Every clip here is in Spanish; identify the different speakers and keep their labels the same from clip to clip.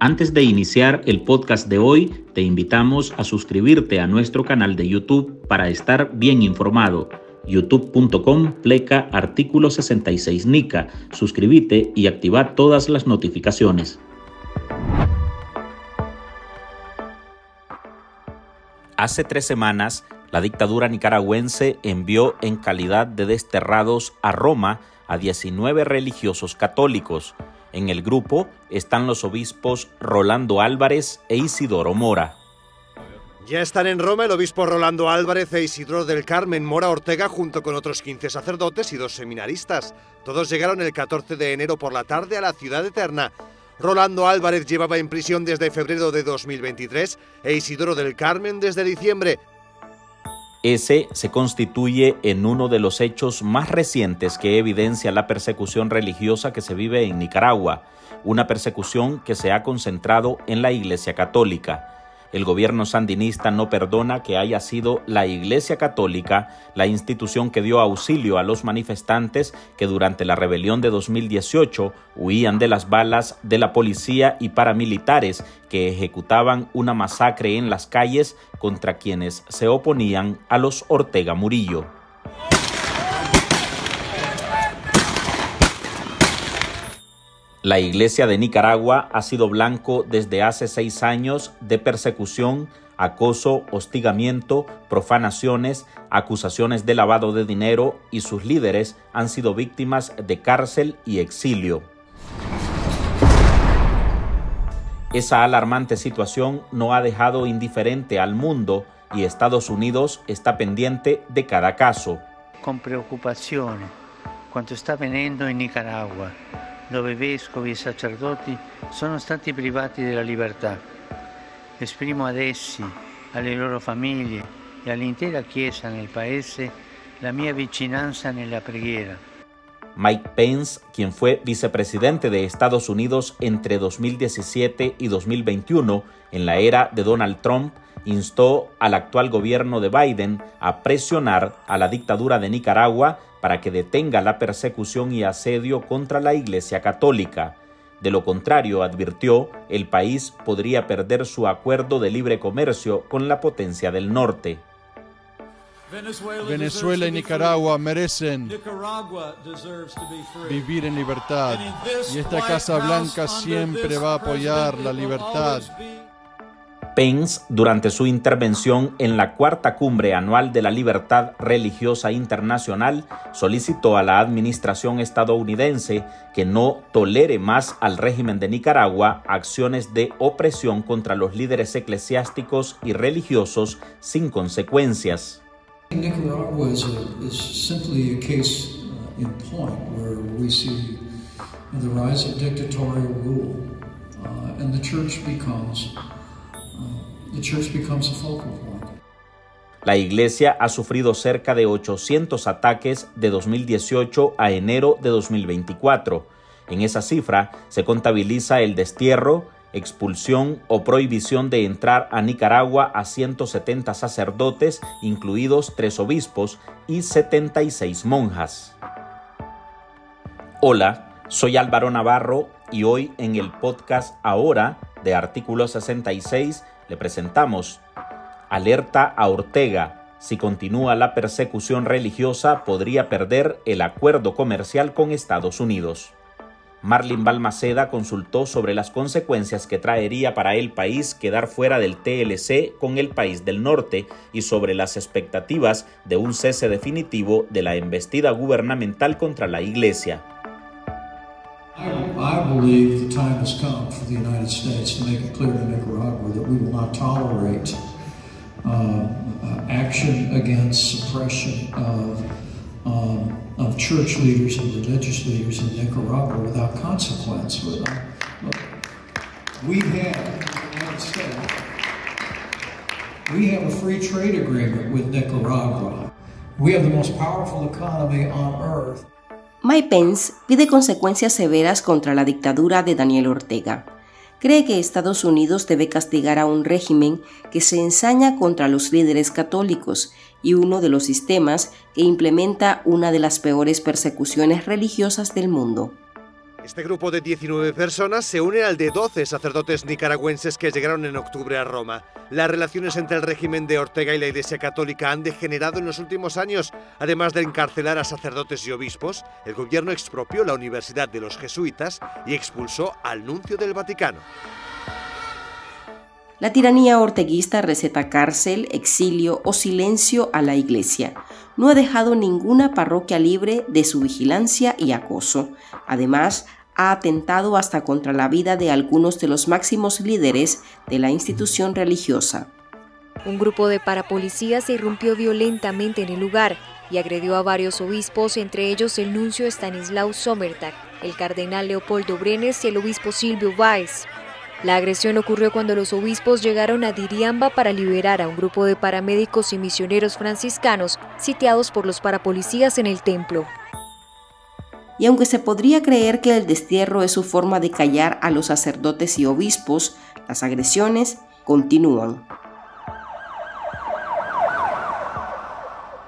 Speaker 1: Antes de iniciar el podcast de hoy, te invitamos a suscribirte a nuestro canal de YouTube para estar bien informado. youtube.com pleca artículo 66 NICA. Suscríbete y activa todas las notificaciones. Hace tres semanas, la dictadura nicaragüense envió en calidad de desterrados a Roma a 19 religiosos católicos en el grupo están los obispos Rolando Álvarez e Isidoro Mora.
Speaker 2: Ya están en Roma el obispo Rolando Álvarez e Isidoro del Carmen Mora Ortega junto con otros 15 sacerdotes y dos seminaristas. Todos llegaron el 14 de enero por la tarde a la ciudad eterna. Rolando Álvarez llevaba en prisión desde febrero de 2023 e Isidoro del Carmen desde diciembre.
Speaker 1: Ese se constituye en uno de los hechos más recientes que evidencia la persecución religiosa que se vive en Nicaragua, una persecución que se ha concentrado en la Iglesia Católica. El gobierno sandinista no perdona que haya sido la Iglesia Católica la institución que dio auxilio a los manifestantes que durante la rebelión de 2018 huían de las balas de la policía y paramilitares que ejecutaban una masacre en las calles contra quienes se oponían a los Ortega Murillo. La Iglesia de Nicaragua ha sido blanco desde hace seis años de persecución, acoso, hostigamiento, profanaciones, acusaciones de lavado de dinero y sus líderes han sido víctimas de cárcel y exilio. Esa alarmante situación no ha dejado indiferente al mundo y Estados Unidos está pendiente de cada caso.
Speaker 3: Con preocupación, cuanto está veniendo en Nicaragua dove vescovi e sacerdoti sono stati privati della libertà. Esprimo ad essi, alle loro famiglie e all'intera Chiesa nel Paese la mia vicinanza nella preghiera.
Speaker 1: Mike Pence, quien fue vicepresidente de Estados Unidos entre 2017 y 2021 en la era de Donald Trump, instó al actual gobierno de Biden a presionar a la dictadura de Nicaragua para que detenga la persecución y asedio contra la Iglesia Católica. De lo contrario, advirtió, el país podría perder su acuerdo de libre comercio con la potencia del norte.
Speaker 4: Venezuela y Nicaragua merecen vivir en libertad y esta Casa Blanca siempre va a apoyar la libertad
Speaker 1: Pence, durante su intervención en la cuarta cumbre anual de la libertad religiosa internacional, solicitó a la administración estadounidense que no tolere más al régimen de Nicaragua acciones de opresión contra los líderes eclesiásticos y religiosos sin consecuencias. Nicaragua is, simply a case uh, in point dictatorial uh, and the church becomes la iglesia ha sufrido cerca de 800 ataques de 2018 a enero de 2024. En esa cifra se contabiliza el destierro, expulsión o prohibición de entrar a Nicaragua a 170 sacerdotes, incluidos tres obispos y 76 monjas. Hola, soy Álvaro Navarro y hoy en el podcast Ahora de Artículo 66 le presentamos Alerta a Ortega. Si continúa la persecución religiosa, podría perder el acuerdo comercial con Estados Unidos. Marlin Balmaceda consultó sobre las consecuencias que traería para el país quedar fuera del TLC con el país del norte y sobre las expectativas de un cese definitivo de la embestida gubernamental contra la Iglesia. I believe the time has come for the United States to make it clear to Nicaragua that we will not tolerate uh, uh, action against suppression of, um, of church leaders and religious leaders in Nicaragua without consequence. Look, we have, States, we have a free trade agreement with Nicaragua. We have the most powerful economy on earth.
Speaker 5: Mike Pence pide consecuencias severas contra la dictadura de Daniel Ortega. Cree que Estados Unidos debe castigar a un régimen que se ensaña contra los líderes católicos y uno de los sistemas que implementa una de las peores persecuciones religiosas del mundo.
Speaker 2: Este grupo de 19 personas se une al de 12 sacerdotes nicaragüenses que llegaron en octubre a Roma. Las relaciones entre el régimen de Ortega y la Iglesia Católica han degenerado en los últimos años. Además de encarcelar a sacerdotes y obispos, el gobierno expropió la Universidad de los Jesuitas y expulsó al nuncio del Vaticano.
Speaker 5: La tiranía orteguista receta cárcel, exilio o silencio a la Iglesia. No ha dejado ninguna parroquia libre de su vigilancia y acoso. Además, ha atentado hasta contra la vida de algunos de los máximos líderes de la institución religiosa.
Speaker 6: Un grupo de parapolicías irrumpió violentamente en el lugar y agredió a varios obispos, entre ellos el nuncio Stanislaw Sommertag, el cardenal Leopoldo Brenes y el obispo Silvio Weiss. La agresión ocurrió cuando los obispos llegaron a Diriamba para liberar a un grupo de paramédicos y misioneros franciscanos sitiados por los parapolicías en el templo.
Speaker 5: Y aunque se podría creer que el destierro es su forma de callar a los sacerdotes y obispos, las agresiones continúan.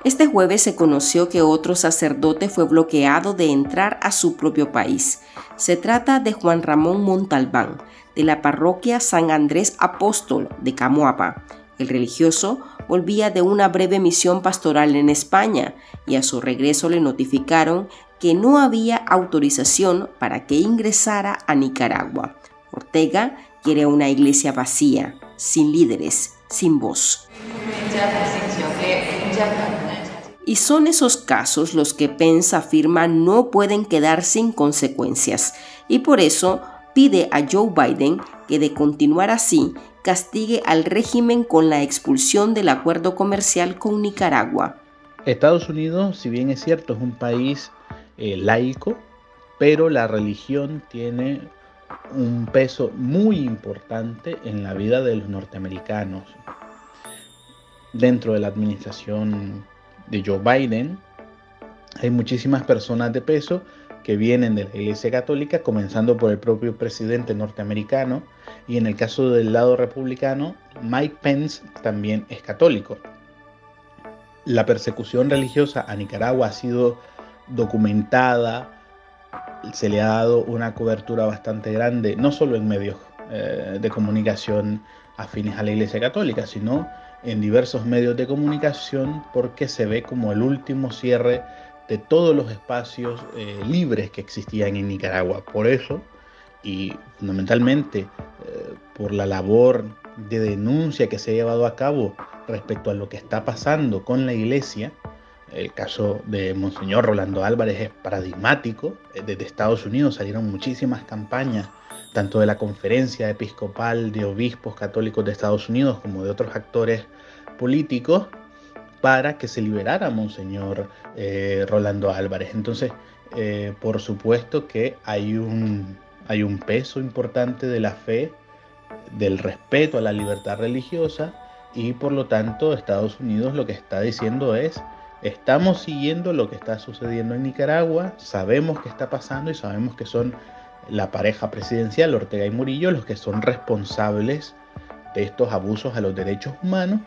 Speaker 5: Este jueves se conoció que otro sacerdote fue bloqueado de entrar a su propio país. Se trata de Juan Ramón Montalbán, de la parroquia San Andrés Apóstol de Camoapa. El religioso volvía de una breve misión pastoral en España y a su regreso le notificaron que no había autorización para que ingresara a Nicaragua. Ortega quiere una iglesia vacía, sin líderes, sin voz. Y son esos casos los que Pence afirma no pueden quedar sin consecuencias, y por eso pide a Joe Biden que de continuar así castigue al régimen con la expulsión del acuerdo comercial con Nicaragua.
Speaker 7: Estados Unidos, si bien es cierto, es un país eh, laico, pero la religión tiene un peso muy importante en la vida de los norteamericanos. Dentro de la administración de Joe Biden. Hay muchísimas personas de peso que vienen de la Iglesia Católica, comenzando por el propio presidente norteamericano, y en el caso del lado republicano, Mike Pence también es católico. La persecución religiosa a Nicaragua ha sido documentada, se le ha dado una cobertura bastante grande, no solo en medios eh, de comunicación afines a la Iglesia Católica, sino en diversos medios de comunicación porque se ve como el último cierre de todos los espacios eh, libres que existían en Nicaragua. Por eso, y fundamentalmente eh, por la labor de denuncia que se ha llevado a cabo respecto a lo que está pasando con la iglesia, el caso de Monseñor Rolando Álvarez es paradigmático. Eh, desde Estados Unidos salieron muchísimas campañas, tanto de la Conferencia Episcopal de Obispos Católicos de Estados Unidos como de otros actores políticos, para que se liberara Monseñor eh, Rolando Álvarez. Entonces, eh, por supuesto que hay un, hay un peso importante de la fe, del respeto a la libertad religiosa y por lo tanto Estados Unidos lo que está diciendo es, estamos siguiendo lo que está sucediendo en Nicaragua, sabemos qué está pasando y sabemos que son la pareja presidencial Ortega y Murillo los que son responsables de estos abusos a los derechos humanos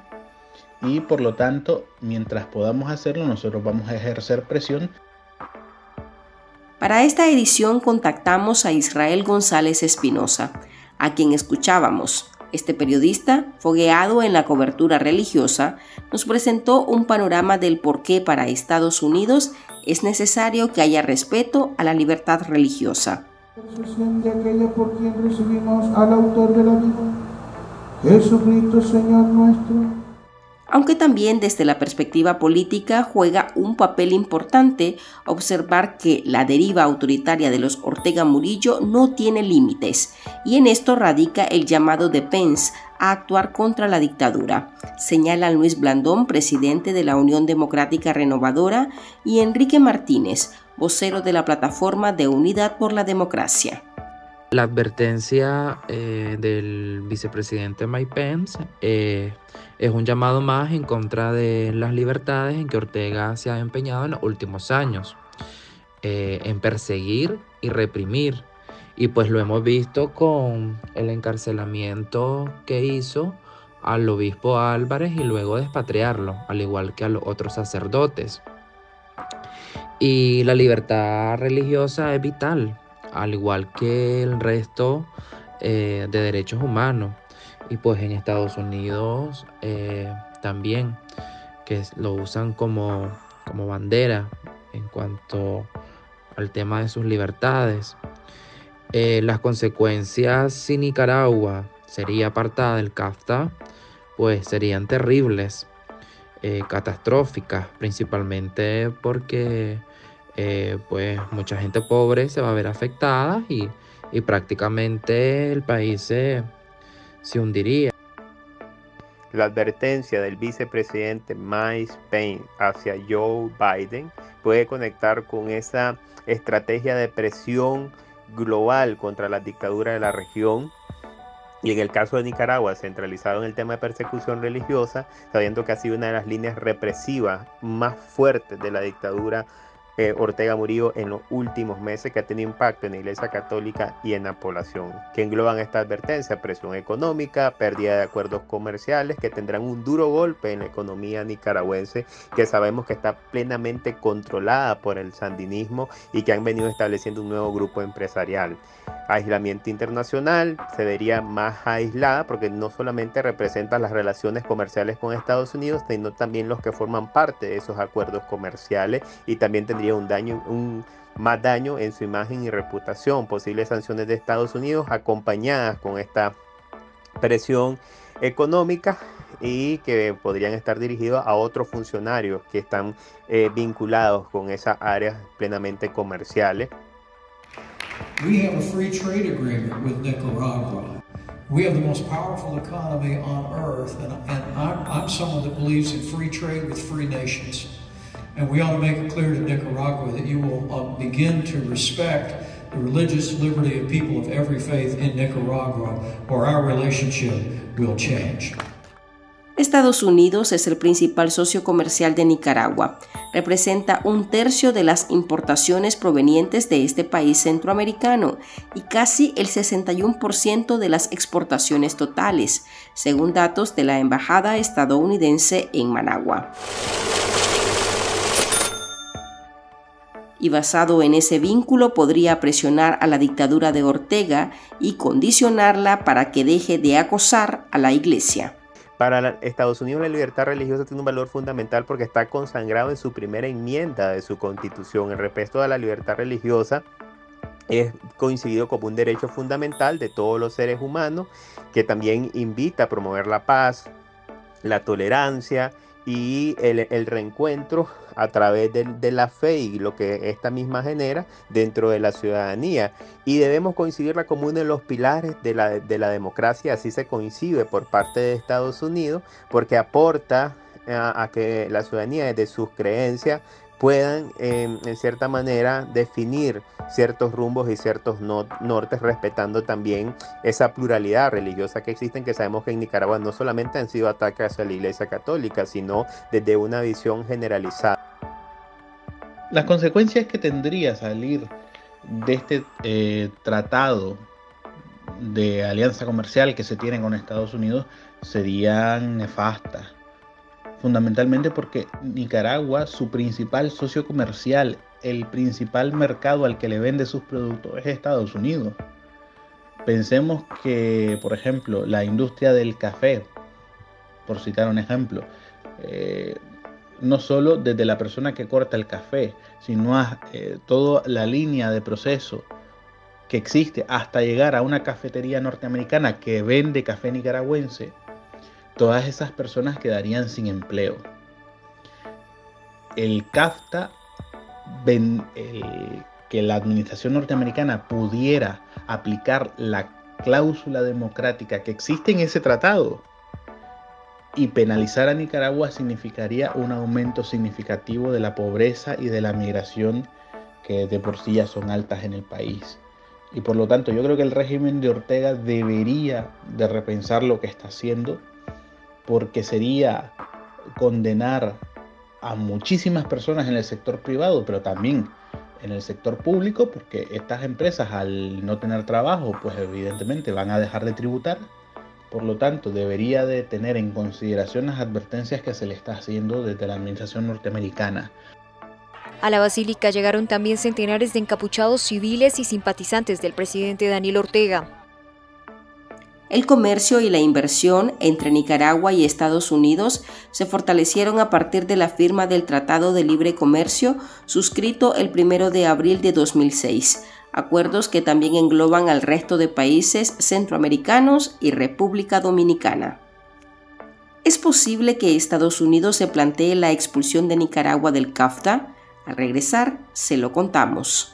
Speaker 7: y por lo tanto, mientras podamos hacerlo, nosotros vamos a ejercer presión.
Speaker 5: Para esta edición contactamos a Israel González Espinosa, a quien escuchábamos. Este periodista, fogueado en la cobertura religiosa, nos presentó un panorama del por qué para Estados Unidos es necesario que haya respeto a la libertad religiosa.
Speaker 8: de por quien recibimos al autor de la Jesucristo Señor nuestro
Speaker 5: aunque también desde la perspectiva política juega un papel importante observar que la deriva autoritaria de los Ortega Murillo no tiene límites, y en esto radica el llamado de Pence a actuar contra la dictadura, señala Luis Blandón, presidente de la Unión Democrática Renovadora, y Enrique Martínez, vocero de la plataforma de Unidad por la Democracia.
Speaker 9: La advertencia eh, del vicepresidente Mike Pence eh, es un llamado más en contra de las libertades en que Ortega se ha empeñado en los últimos años, eh, en perseguir y reprimir. Y pues lo hemos visto con el encarcelamiento que hizo al obispo Álvarez y luego despatriarlo, al igual que a los otros sacerdotes. Y la libertad religiosa es vital al igual que el resto de derechos humanos. Y pues en Estados Unidos también, que lo usan como, como bandera en cuanto al tema de sus libertades. Eh, las consecuencias si Nicaragua sería apartada del CAFTA, pues serían terribles, eh, catastróficas, principalmente porque eh, pues mucha gente pobre se va a ver afectada y, prácticamente el país se, se hundiría.
Speaker 10: La advertencia del vicepresidente Mike Pence hacia Joe Biden puede conectar con esa estrategia de presión global contra la dictadura de la región y en el caso de Nicaragua, centralizado en el tema de persecución religiosa, sabiendo que ha sido una de las líneas represivas más fuertes de la dictadura eh, Ortega Murillo en los últimos meses que ha tenido impacto en la Iglesia Católica y en la población, que engloban esta advertencia, presión económica, pérdida de acuerdos comerciales que tendrán un duro golpe en la economía nicaragüense, que sabemos que está plenamente controlada por el sandinismo y que han venido estableciendo un nuevo grupo empresarial. Aislamiento internacional, se vería más aislada porque no solamente representa las relaciones comerciales con Estados Unidos, sino también los que forman parte de esos acuerdos comerciales y también tendría un daño, un más daño en su imagen y reputación. Posibles sanciones de Estados Unidos acompañadas con esta presión económica y que podrían estar dirigidos a otros funcionarios que están eh, vinculados con esas áreas plenamente comerciales.
Speaker 11: We have a free trade agreement with Nicaragua. We have the most powerful economy on earth, and, and I'm, I'm someone that believes in free trade with free nations. And we ought to make it clear to Nicaragua that you will uh, begin to respect the religious liberty of people of every faith in Nicaragua, or our relationship will change.
Speaker 5: Estados Unidos es el principal socio comercial de Nicaragua. Representa un tercio de las importaciones provenientes de este país centroamericano y casi el 61% de las exportaciones totales, según datos de la Embajada estadounidense en Managua. Y basado en ese vínculo podría presionar a la dictadura de Ortega y condicionarla para que deje de acosar a la iglesia.
Speaker 10: Para Estados Unidos la libertad religiosa tiene un valor fundamental porque está consagrado en su primera enmienda de su constitución. El respeto a la libertad religiosa es coincidido como un derecho fundamental de todos los seres humanos que también invita a promover la paz, la tolerancia y el, reencuentro a través de, la fe y lo que esta misma genera dentro de la ciudadanía. Y debemos coincidirla como uno de los pilares de la, de la democracia, así se coincide por parte de Estados Unidos, porque aporta a, a que la ciudadanía desde sus creencias puedan em, en cierta manera definir ciertos rumbos y ciertos nortes respetando también esa pluralidad religiosa que existen que sabemos que en Nicaragua no solamente han sido ataques hacia la Iglesia Católica sino desde una visión generalizada.
Speaker 7: Las consecuencias que tendría salir de este eh, tratado de alianza comercial que se tiene con Estados Unidos serían nefastas fundamentalmente porque Nicaragua, su principal socio comercial, el principal mercado al que le vende sus productos es Estados Unidos. Pensemos que, por ejemplo, la industria del café, por citar un ejemplo, eh, no solo desde la persona que corta el café, sino eh, toda la línea de proceso que existe hasta llegar a una cafetería norteamericana que vende café nicaragüense, todas esas personas quedarían sin empleo. El CAFTA, que la administración norteamericana pudiera aplicar la cláusula democrática que existe en ese tratado y penalizar a Nicaragua significaría un aumento significativo de la pobreza y de la migración que de por sí ya son altas en el país. Y por lo tanto yo creo que el régimen de Ortega debería de repensar lo que está haciendo porque sería condenar a muchísimas personas en el sector privado, pero también en el sector público, porque estas empresas al no tener trabajo, pues evidentemente van a dejar de tributar. Por lo tanto, debería de tener en consideración las advertencias que se le está haciendo desde la administración norteamericana.
Speaker 6: A la basílica llegaron también centenares de encapuchados civiles y simpatizantes del presidente Daniel Ortega.
Speaker 5: El comercio y la inversión entre Nicaragua y Estados Unidos se fortalecieron a partir de la firma del Tratado de Libre Comercio suscrito el 1 de abril de 2006, acuerdos que también engloban al resto de países centroamericanos y República Dominicana. ¿Es posible que Estados Unidos se plantee la expulsión de Nicaragua del CAFTA? Al regresar, se lo contamos.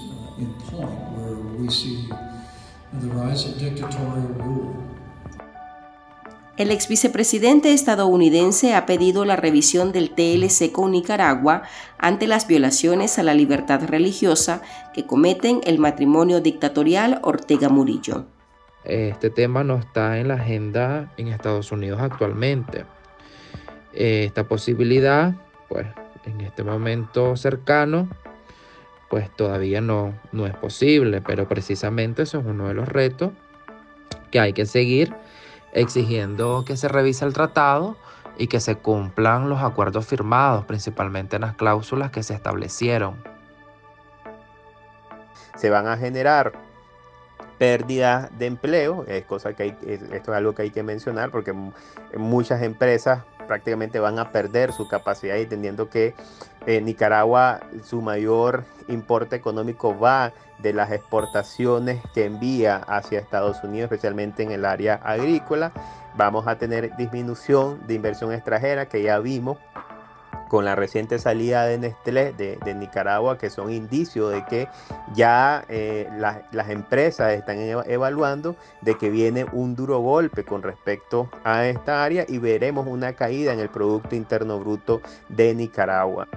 Speaker 5: El ex vicepresidente estadounidense ha pedido la revisión del TLC con Nicaragua ante las violaciones a la libertad religiosa que cometen el matrimonio dictatorial Ortega Murillo.
Speaker 9: Este tema no está en la agenda en Estados Unidos actualmente. Esta posibilidad, pues en este momento cercano, pues todavía no, no es posible, pero precisamente eso es uno de los retos que hay que seguir exigiendo que se revise el tratado y que se cumplan los acuerdos firmados, principalmente en las cláusulas que se establecieron.
Speaker 10: Se van a generar pérdidas de empleo, es cosa que esto es algo que hay que mencionar porque muchas empresas prácticamente van a perder su capacidad y entendiendo que en Nicaragua su mayor importe económico va de las exportaciones que envía hacia Estados Unidos, especialmente en el área agrícola. Vamos a tener disminución de inversión extranjera que ya vimos con la reciente salida de Nestlé de, Nicaragua, que son indicios de que ya eh, las empresas están evaluando de que viene un duro golpe con respecto a esta área y veremos una caída en el Producto Interno Bruto de Nicaragua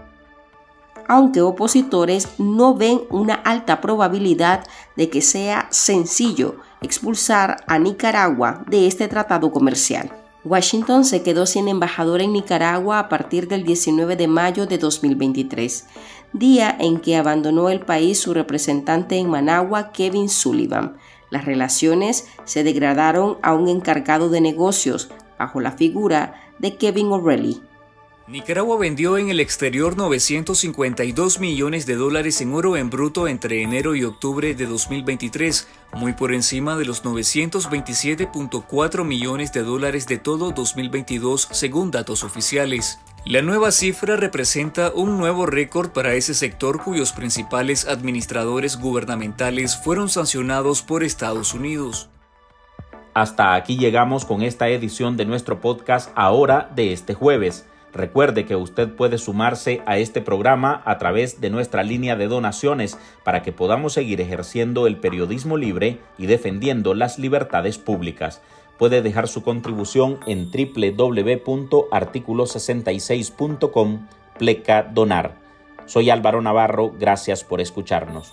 Speaker 5: aunque opositores no ven una alta probabilidad de que sea sencillo expulsar a Nicaragua de este tratado comercial. Washington se quedó sin embajador en Nicaragua a partir del 19 de mayo de 2023, día en que abandonó el país su representante en Managua, Kevin Sullivan. Las relaciones se degradaron a un encargado de negocios bajo la figura de Kevin O'Reilly.
Speaker 12: Nicaragua vendió en el exterior 952 millones de dólares en oro en bruto entre enero y octubre de 2023, muy por encima de los 927.4 millones de dólares de todo 2022 según datos oficiales. La nueva cifra representa un nuevo récord para ese sector cuyos principales administradores gubernamentales fueron sancionados por Estados Unidos.
Speaker 1: Hasta aquí llegamos con esta edición de nuestro podcast ahora de este jueves. Recuerde que usted puede sumarse a este programa a través de nuestra línea de donaciones para que podamos seguir ejerciendo el periodismo libre y defendiendo las libertades públicas. Puede dejar su contribución en www.articulo66.com pleca donar. Soy Álvaro Navarro, gracias por escucharnos.